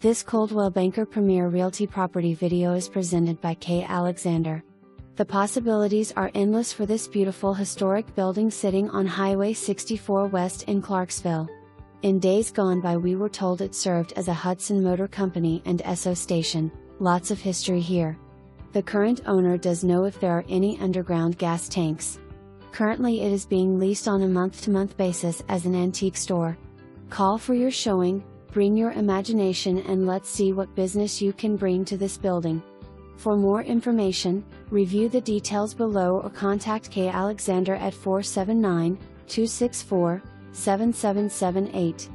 This Coldwell Banker Premier Realty property video is presented by Kay Alexander. The possibilities are endless for this beautiful historic building sitting on Highway 64 West in Clarksville. In days gone by, we were told it served as a Hudson Motor Company and Esso station, lots of history here. The current owner does know if there are any underground gas tanks. Currently, it is being leased on a month to month basis as an antique store. Call for your showing, bring your imagination, and let's see what business you can bring to this building. For more information, review the details below or contact Kay Alexander at 479 264 7778.